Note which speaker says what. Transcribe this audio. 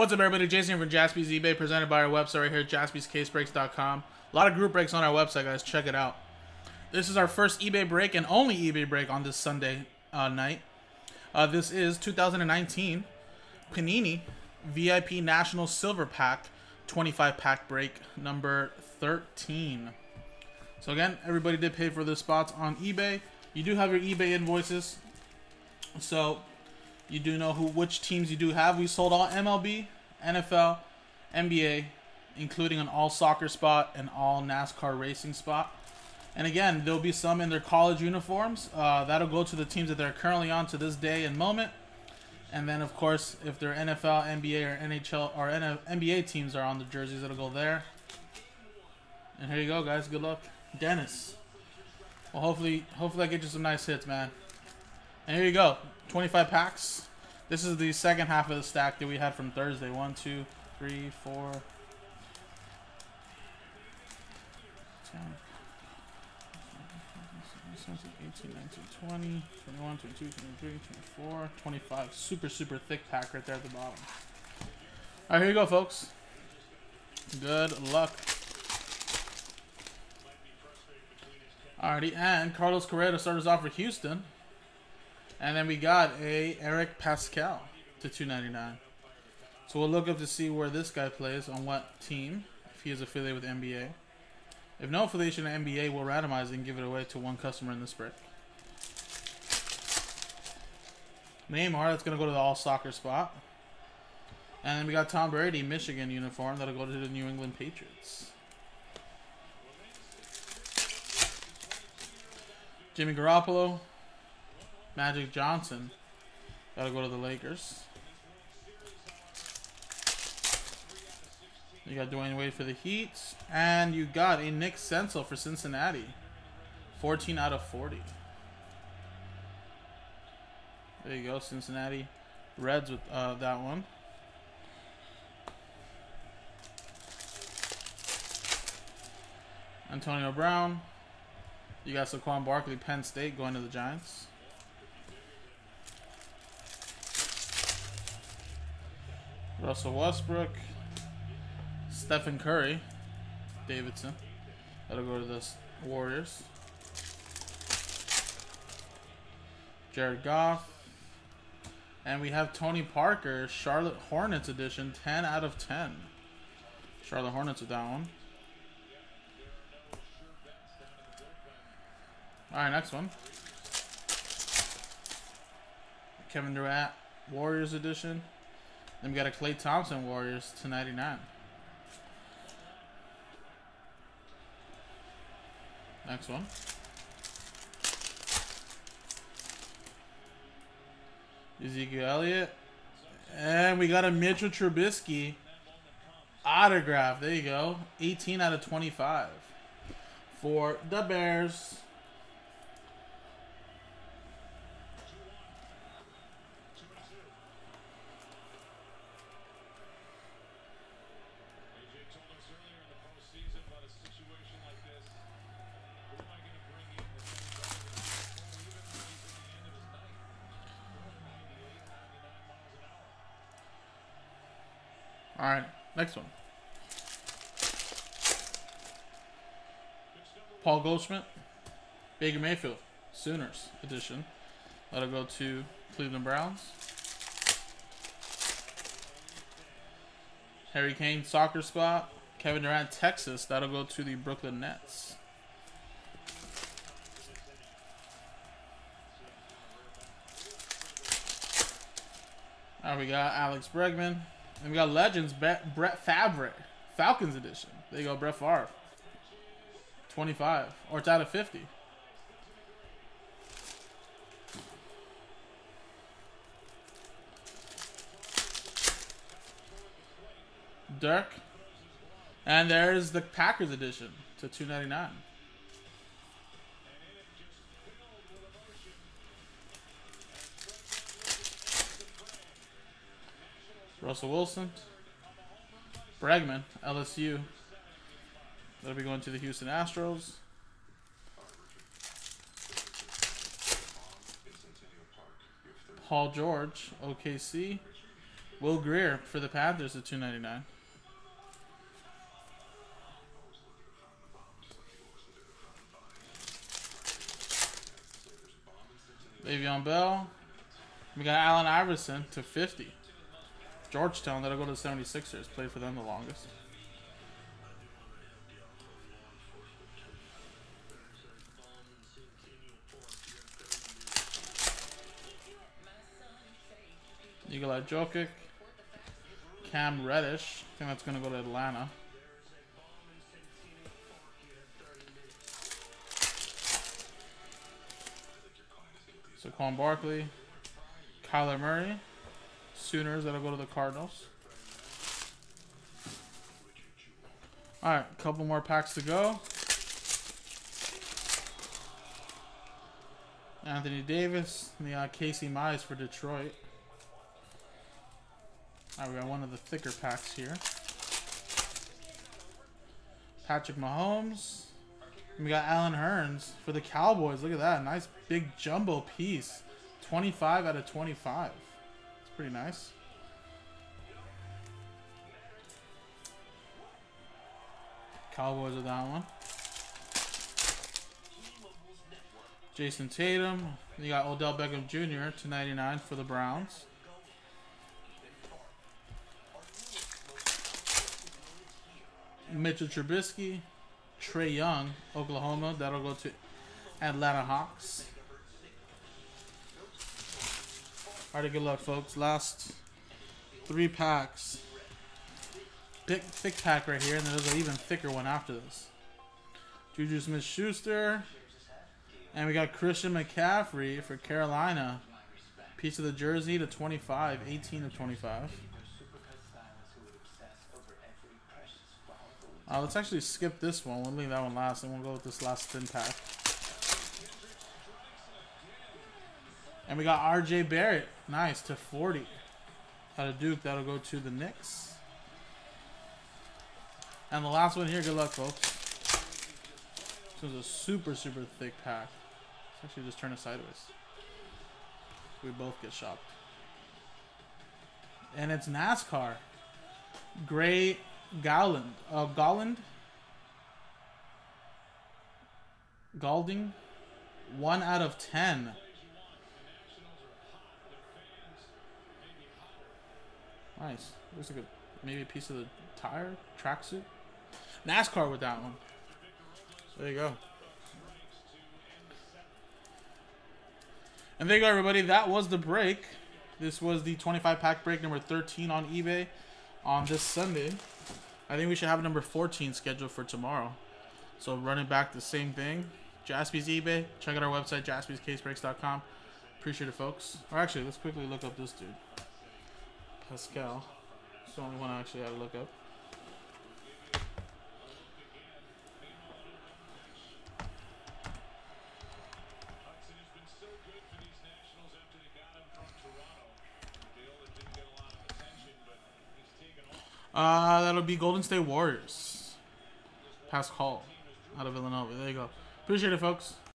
Speaker 1: What's up, everybody? Jason here from Jaspy's eBay, presented by our website right here, jaspyscasebreaks.com. A lot of group breaks on our website, guys. Check it out. This is our first eBay break and only eBay break on this Sunday uh, night. Uh, this is 2019 Panini VIP National Silver Pack 25 pack break number 13. So again, everybody did pay for the spots on eBay. You do have your eBay invoices. So you do know who which teams you do have. We sold all MLB, NFL, NBA, including an all soccer spot and all NASCAR racing spot. And again, there'll be some in their college uniforms. Uh, that'll go to the teams that they're currently on to this day and moment. And then, of course, if their NFL, NBA, or NHL or NBA teams are on the jerseys, it'll go there. And here you go, guys. Good luck, Dennis. Well, hopefully, hopefully I get you some nice hits, man. And here you go, 25 packs. This is the second half of the stack that we had from Thursday. One, two, three, four, 10, 18, 19, 20, 21, 22, 23, 24, 25. Super, super thick pack right there at the bottom. All right, here you go, folks. Good luck. Alrighty, and Carlos Correa to start us off for Houston. And then we got a Eric Paschall to 299. So we'll look up to see where this guy plays on what team, if he is affiliated with NBA. If no affiliation with NBA, we'll randomize and give it away to one customer in this break. Neymar, that's going to go to the all soccer spot. And then we got Tom Brady, Michigan uniform, that'll go to the New England Patriots. Jimmy Garoppolo, Magic Johnson. Gotta go to the Lakers. You got Dwyane Wade for the Heat. And you got a Nick Senzel for Cincinnati. 14 out of 40. There you go, Cincinnati Reds with uh, that one. Antonio Brown. You got Saquon Barkley, Penn State, going to the Giants. Russell Westbrook. Stephen Curry. Davidson. That'll go to the Warriors. Jared Goff. And we have Tony Parker, Charlotte Hornets edition, 10 out of 10. Charlotte Hornets with that one. Alright, next one. Kevin Durant, Warriors edition. Then we got a Klay Thompson Warriors to 99. Next one. Ezekiel Elliott. And we got a Mitchell Trubisky autograph. There you go. 18 out of 25 for the Bears. All right, next one. Paul Goldschmidt, Baker Mayfield, Sooners edition. That'll go to Cleveland Browns. Harry Kane, soccer spot. Kevin Durant, Texas. That'll go to the Brooklyn Nets. All right, we got Alex Bregman. And we got Legends, Brett Favre, Falcons edition. There you go, Brett Favre. 25. Or it's out of 50. Dirk. And there's the Packers edition to 299. Russell Wilson. Bregman, LSU. That'll be going to the Houston Astros. Paul George, OKC. Will Grier for the Panthers at 299. Le'Veon Bell. We got Allen Iverson to 50. Georgetown, that'll go to the 76ers. Played for them the longest. Nikola Jokic. Cam Reddish. I think that's going to go to Atlanta. So Saquon Barkley. Kyler Murray. Sooners, that'll go to the Cardinals. Alright, a couple more packs to go. Anthony Davis, and the uh, Casey Mize for Detroit. Alright, we got one of the thicker packs here. Patrick Mahomes. And we got Allen Hurns for the Cowboys. Look at that. Nice big jumbo piece. 25 out of 25. It's pretty nice. Cowboys with that one. Jayson Tatum. You got Odell Beckham Jr. to 99 for the Browns. Mitchell Trubisky, Trae Young, Oklahoma. That'll go to Atlanta Hawks. Alright, good luck, folks. Last three packs. Thick, thick pack right here, and then there's an even thicker one after this. Juju Smith-Schuster. And we got Christian McCaffrey for Carolina. Piece of the jersey to 25, 18 to 25. Uh, let's actually skip this one. We'll leave that one last, and we'll go with this last thin pack. And we got R.J. Barrett. Nice, to 40. Out of Duke, that'll go to the Knicks. And the last one here, good luck, folks. This was a super, super thick pack. Let's actually just turn it sideways. We both get shocked. And it's NASCAR. Gray Gowland. Uh, Golland. Gaulding. One out of ten. Nice. Looks like a maybe a piece of the tire, tracksuit. NASCAR with that one. There you go. And there you go, everybody. That was the break. This was the 25 pack break number 13 on eBay on this Sunday. I think we should have a number 14 scheduled for tomorrow. So running back the same thing. Jaspy's eBay. Check out our website, jaspyscasebreaks.com. Appreciate it, folks. Or actually, let's quickly look up this dude. Paschall. It's the only one I actually had to look up. Uh, that'll be Golden State Warriors. Paschall out of Villanova. There you go. Appreciate it, folks.